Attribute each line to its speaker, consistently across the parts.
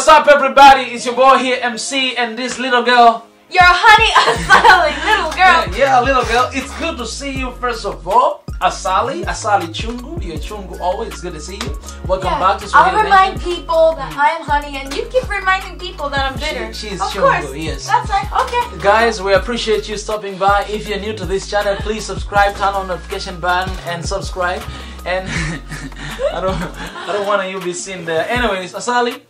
Speaker 1: What's up, everybody? It's your boy here, MC, and this little girl.
Speaker 2: Your honey Asali, little girl.
Speaker 1: Yeah, yeah, little girl. It's good to see you, first of all. Asali, Asali Chungu. You're Chungu always. It's good to see you. Welcome
Speaker 2: Yeah,
Speaker 1: back to
Speaker 2: I'll remind
Speaker 1: Nation.
Speaker 2: people that I am honey, and you keep reminding people that I'm bitter.
Speaker 1: She- she's
Speaker 2: of
Speaker 1: Chungu,
Speaker 2: course.
Speaker 1: yes.
Speaker 2: That's right. Okay.
Speaker 1: Guys, we appreciate you stopping by. If you're new to this channel, please subscribe, turn on notification button, and subscribe. And I don't, I don't want you to be seen there. Anyways, Asali,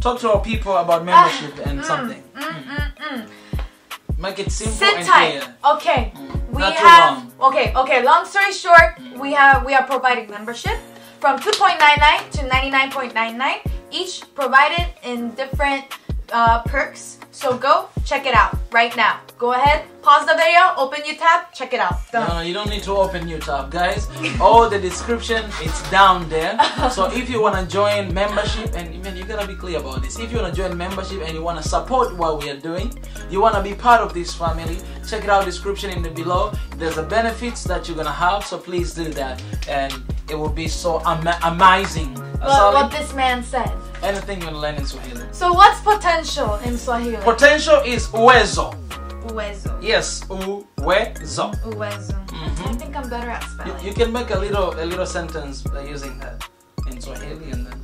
Speaker 1: talk to our people about membership ah, and mm, something. Mm, mm, Make it simple
Speaker 2: Sit
Speaker 1: and
Speaker 2: tight.
Speaker 1: clear.
Speaker 2: Okay. We
Speaker 1: Not
Speaker 2: have okay, okay, long story short, we have we are providing membership from 2.99 to 99.99 each provided in different uh, perks. So go check it out right now. Go ahead, pause the video, open your tab, check it out. Done.
Speaker 1: no, you don't need to open your tab, guys. All the description it's down there. So if you wanna join membership, and even you gotta be clear about this. If you wanna join membership and you wanna support what we are doing, you wanna be part of this family. Check it out, description in the below. There's the benefits that you're gonna have. So please do that, and it will be so ama- amazing.
Speaker 2: What, what this man said.
Speaker 1: Anything you learn in Swahili.
Speaker 2: So what's potential in Swahili?
Speaker 1: Potential is uwezo.
Speaker 2: Uwezo.
Speaker 1: Yes, uwezo.
Speaker 2: Uwezo. Mm-hmm. I think I'm better at spelling.
Speaker 1: you can make a little a little sentence by using that in Swahili and then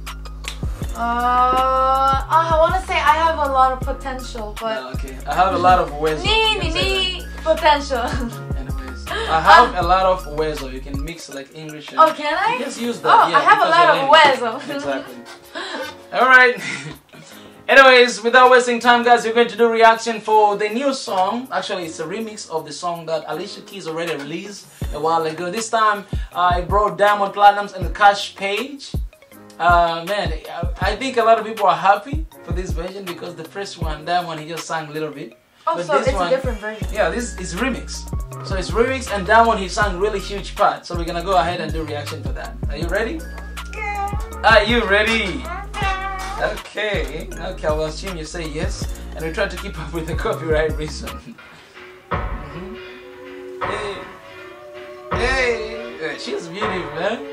Speaker 2: Uh, I want to say I have a lot of potential, but
Speaker 1: Yeah, okay. I have a lot of ways.
Speaker 2: nee, nee, nee, potential.
Speaker 1: Anyways, I have uh, a lot of ways. You can mix like English. And
Speaker 2: oh, can I?
Speaker 1: Just use that.
Speaker 2: Oh,
Speaker 1: yeah,
Speaker 2: I have a lot of ways.
Speaker 1: Exactly. All right. Anyways, without wasting time, guys, we're going to do reaction for the new song. Actually, it's a remix of the song that Alicia Keys already released a while ago. This time, I brought Diamond Platnumz and the Kaash Paige. Uh, man, I- think a lot of people are happy for this version because the first one, Diamond, he just sang a little bit.
Speaker 2: Oh,
Speaker 1: But
Speaker 2: so
Speaker 1: this
Speaker 2: it's
Speaker 1: one-
Speaker 2: a different version.
Speaker 1: Yeah, this is remix. So it's remix, and that one he sang really huge part. So we're gonna go ahead and do reaction for that. Are you ready? Yeah. Are you ready? Okay. Okay, I will assume you say yes, and we try to keep up with the copyright reason. Mhm. Hey, hey, Hey, she's beautiful, man.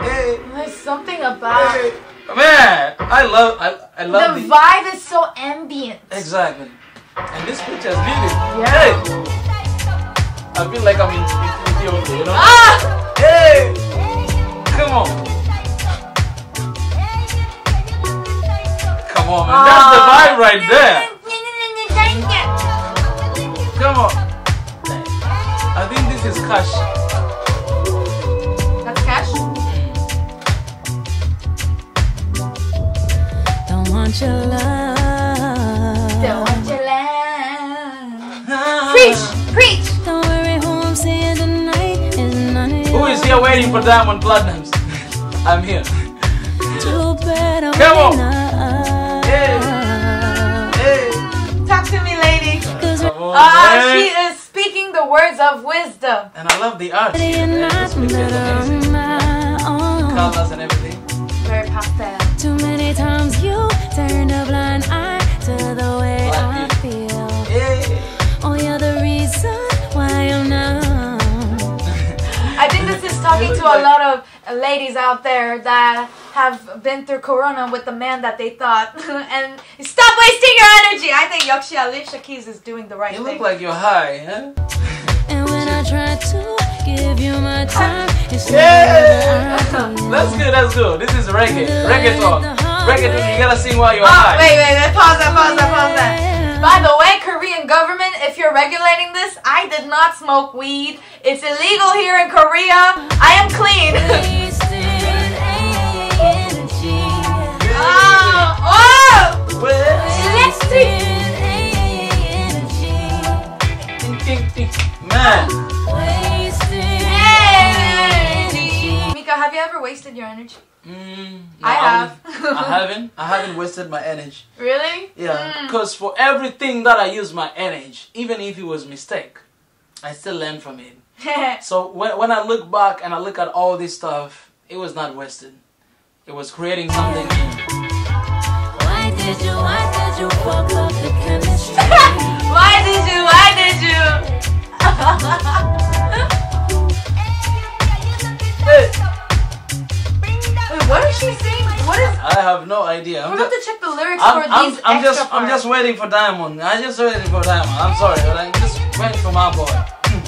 Speaker 1: Hey,
Speaker 2: There's something about
Speaker 1: hey, man. I love, I, I love
Speaker 2: the
Speaker 1: the
Speaker 2: vibe is so ambient.
Speaker 1: exactly. And this picture is beautiful.
Speaker 2: Yeah.
Speaker 1: Hey. I feel like I'm in Ethiopia, you know?
Speaker 2: Ah!
Speaker 1: Hey! Come on. On, man. Ah. That's the vibe right there. Come on. I think this is Kaash.
Speaker 2: That's Kaash.
Speaker 3: Don't want your love.
Speaker 2: Don't want your love. Preach, preach.
Speaker 3: Don't worry who I'm seeing tonight is none of
Speaker 1: Who is here waiting for Diamond Platnumz? I'm here.
Speaker 3: Too bad I'm
Speaker 1: Come on.
Speaker 3: Cause
Speaker 1: Come
Speaker 2: Ah, she is speaking the words of wisdom.
Speaker 1: And I love the art.
Speaker 3: ready
Speaker 1: here,
Speaker 3: or
Speaker 1: man.
Speaker 3: not,
Speaker 1: This picture is amazing.
Speaker 3: on.
Speaker 1: Colors and everything.
Speaker 2: Very pastel.
Speaker 3: Too many times you turned a blind eye to the way I feel.
Speaker 1: Hey.
Speaker 3: Oh, you're the reason why I'm numb.
Speaker 2: I think this is talking to a lot of ladies out there that have been through Corona with the man that they thought. and stop wasting your energy. I think Yoshi Alicia Keys is doing the right
Speaker 1: You
Speaker 2: thing.
Speaker 1: You look like you're high, huh?
Speaker 3: And when I try to give you my time, you say
Speaker 1: Yeah.
Speaker 3: that I feel.
Speaker 1: That's good, that's good. This is reggae. Reggae talk. Reggae talk. You gotta sing while you're
Speaker 2: Oh,
Speaker 1: high.
Speaker 2: wait, wait, wait. Pause that, pause that, pause that. By the way, Korean government, if you're regulating this, I did not smoke weed. It's illegal here in Korea. I am clean.
Speaker 1: Haven't. I haven't wasted my energy.
Speaker 2: Really?
Speaker 1: Yeah,
Speaker 2: Mm.
Speaker 1: because for everything that I use my energy, even if it was mistake, I still learn from it. So when, when I look back and I look at all this stuff, it was not wasted. It was creating something new.
Speaker 3: Why did you, why did you fuck up the chemistry?
Speaker 2: Why did you? Why did you?
Speaker 1: Hey,
Speaker 2: what is she saying? What is?
Speaker 1: I have no idea. I'm
Speaker 2: We're about
Speaker 1: just,
Speaker 2: to check the lyrics
Speaker 1: I'm,
Speaker 2: for
Speaker 1: I'm,
Speaker 2: these
Speaker 1: I'm
Speaker 2: extra
Speaker 1: just, I'm just waiting for Diamond. I just waiting for Diamond. I'm sorry, but I'm just waiting for my boy. Hmm.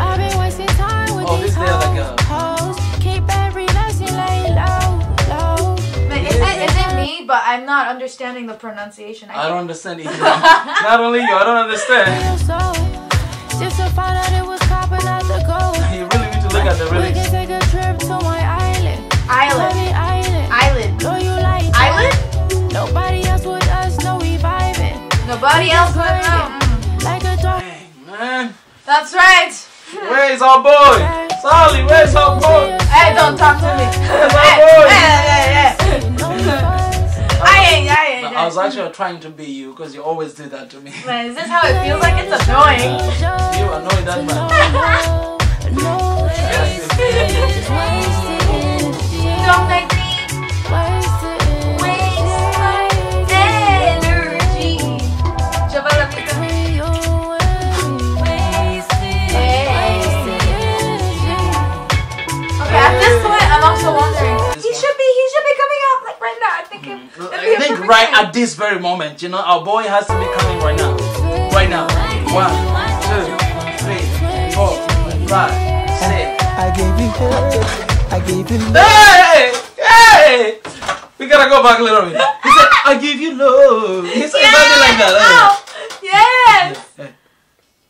Speaker 3: I've been wasting time with
Speaker 1: Oh,
Speaker 3: these
Speaker 1: this the other girl.
Speaker 3: hoes. hoes. Keep every lesson lay low, low.
Speaker 2: Man, is it, is it me? But I'm not understanding the pronunciation.
Speaker 1: I don't understand either. Not only you, I don't understand.
Speaker 3: Feel so. Just to find out it was copping out the gold.
Speaker 1: You really need to look at the
Speaker 3: We can
Speaker 1: lyrics.
Speaker 3: take a trip to my island.
Speaker 2: Island.
Speaker 3: Honey island.
Speaker 2: Island.
Speaker 3: Know you like
Speaker 2: Island?
Speaker 3: Nobody else with us, no we vibing.
Speaker 2: Nobody else but them. Mm-hmm.
Speaker 3: Like a dog.
Speaker 1: Dang, man.
Speaker 2: That's right.
Speaker 1: Where's our boy? Solly, where's our boy?
Speaker 2: Hey, don't talk to me.
Speaker 1: Where's
Speaker 2: hey,
Speaker 1: our boy?
Speaker 2: hey, hey, hey.
Speaker 3: No fuss.
Speaker 2: I ain't, I ain't.
Speaker 1: I was actually trying to be you because you always do that to me.
Speaker 2: Man, is this how it feels like? It's annoying.
Speaker 1: You annoy that man.
Speaker 3: No, no, just wasted energy.
Speaker 2: Don't make me
Speaker 3: Wasted
Speaker 2: waste my energy. Chavala Mika.
Speaker 3: When you with me.
Speaker 2: Hey.
Speaker 3: Wasted energy.
Speaker 2: Okay, at this point, I'm also wondering. He should be, he should be coming out like right now. I think it, it'd be
Speaker 1: I
Speaker 2: a
Speaker 1: think right at this very moment, you know, our boy has to be coming right now. Right now. One, two, three, four, five,
Speaker 4: I gave you love.
Speaker 1: Hey! Hey! We gotta go back a little bit. He said, I give you love. He said something like that. Eh?
Speaker 2: Oh, yes.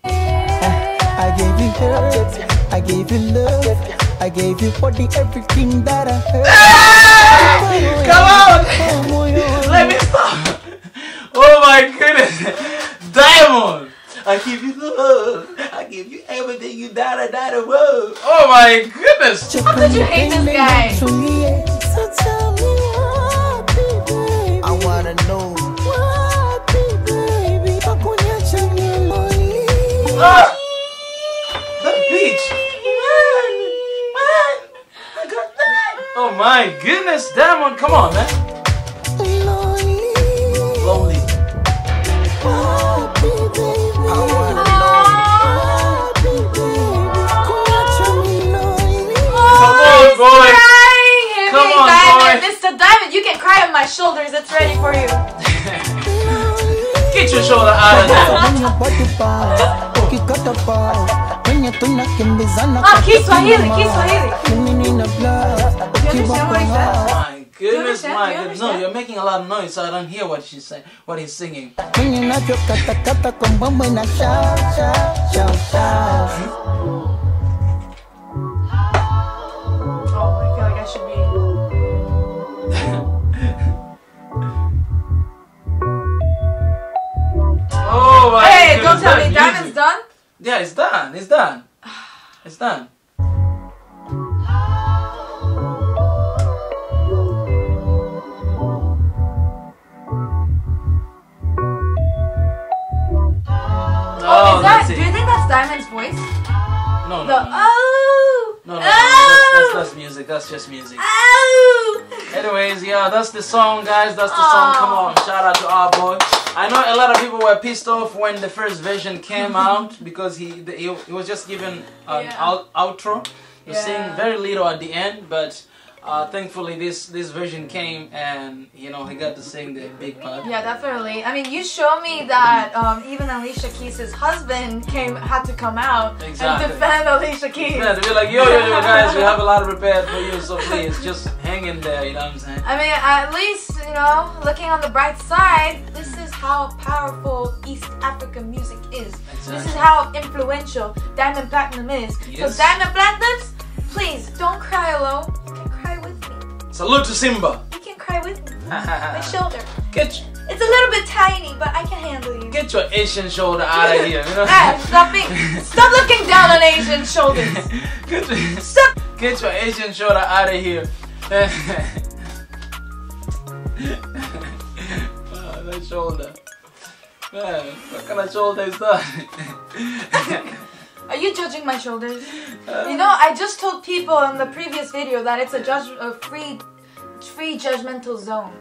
Speaker 1: Hey.
Speaker 4: I gave you hope. I gave you love. I gave you body, everything that I heard.
Speaker 1: Hey! Come on!
Speaker 4: Oh.
Speaker 1: Let me stop. Oh my goodness. Diamond. I give you love. I give you everything you da da da da whoa. Oh my goodness.
Speaker 2: How could you hate this guy?
Speaker 4: Me what. I wanna know. What, baby? Pakuniacha nyumbani.
Speaker 1: Ah! The beach. Man, man. I got that. Oh my goodness, Diamond, come on, man.
Speaker 4: Lonely.
Speaker 1: Lonely.
Speaker 4: What,
Speaker 2: shoulders. It's ready for you.
Speaker 1: Get your shoulder out of there.
Speaker 4: Kwenye body bar, ukikata bar, kwenye tunakimbizana
Speaker 2: Ah,
Speaker 4: kwa
Speaker 2: Kiswahili,
Speaker 4: kusimama.
Speaker 2: Kiswahili.
Speaker 4: Mimi nina
Speaker 2: understand what he
Speaker 4: ukibaka
Speaker 2: said?
Speaker 1: My goodness,
Speaker 2: understand?
Speaker 1: my
Speaker 2: Do you
Speaker 1: goodness. No, you're making a lot of noise, so I don't hear what she's saying, what he's singing. Goodness.
Speaker 2: don't tell me Diamond's done.
Speaker 1: Yeah, it's done. It's done. It's done.
Speaker 2: Oh, is oh, that?
Speaker 1: that's
Speaker 2: Do you think that's Diamond's voice?
Speaker 1: No, no,
Speaker 2: The
Speaker 1: no.
Speaker 2: oh,
Speaker 1: No, no, no,
Speaker 2: oh,
Speaker 1: that's, that's, that's music. That's just music.
Speaker 2: oh.
Speaker 1: Anyways, yeah, that's the song, guys. That's the song. Come oh. on, shout out to our boy. I know a lot of people were pissed off when the first version came out because he the, he, he was just given an
Speaker 2: Yeah.
Speaker 1: out, outro. He was
Speaker 2: Yeah.
Speaker 1: saying very little at the end, but uh, thankfully this this version came and you know he got to sing the big part.
Speaker 2: Yeah, definitely. I mean, you show me that um, even Alicia Keys' husband came had to come out
Speaker 1: Exactly.
Speaker 2: and defend Alicia Keys.
Speaker 1: Yeah, to be like, yo, yo, yo, guys, we have a lot of prepared for you, so please just hang in there. You know what I'm saying?
Speaker 2: I mean, at least, you know, looking on the bright side, this is how powerful East African music is. This is how influential Diamond Platinum is.
Speaker 1: Yes.
Speaker 2: So, Diamond Platnumz, please don't cry alone. You can cry with me.
Speaker 1: Salute to Simba.
Speaker 2: You can cry with me. My shoulder.
Speaker 1: Get
Speaker 2: It's a little bit tiny, but I can handle you.
Speaker 1: get your Asian shoulder out of here. You know?
Speaker 2: Ah, stop being, stop looking down on Asian shoulders.
Speaker 1: Get your,
Speaker 2: Stop.
Speaker 1: get your Asian shoulder out of here. Shoulder. Man, what kind of shoulder is that?
Speaker 2: Are you judging my shoulders? Uh, you know, I just told people in the previous video that it's a judge, a free, free judgmental zone.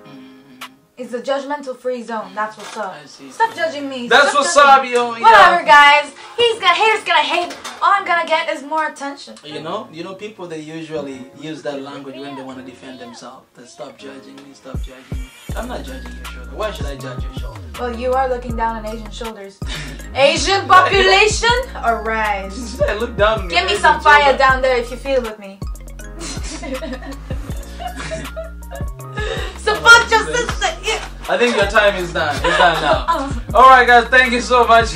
Speaker 2: It's a judgmental free zone. That's what's up. Stop judging me.
Speaker 1: That's
Speaker 2: Stop
Speaker 1: what's
Speaker 2: judging
Speaker 1: up, yo.
Speaker 2: Whatever,
Speaker 1: Yeah.
Speaker 2: guys. He's gonna haters gonna hate. All I'm gonna get is more attention.
Speaker 1: You know, you know, people they usually use that language when they want to defend themselves. They stop judging me, stop judging me. I'm not judging your shoulder. Why should I judge your shoulder?
Speaker 2: Well, you are looking down on Asian shoulders. Asian population, arise.
Speaker 1: I look down.
Speaker 2: Give me
Speaker 1: Asian
Speaker 2: some fire
Speaker 1: shoulder.
Speaker 2: down there if you feel with me. Support your sister.
Speaker 1: I think your time is done. It's done now.
Speaker 2: Oh.
Speaker 1: All right, guys. Thank you so much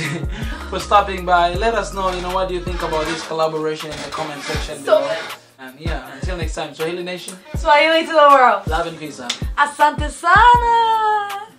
Speaker 1: for stopping by. Let us know, you know, what do you think about this collaboration in the comment section
Speaker 2: So
Speaker 1: below. And yeah, until next time, Swahili Nation,
Speaker 2: Swahili to the world.
Speaker 1: love and peace out.
Speaker 2: Asante sana.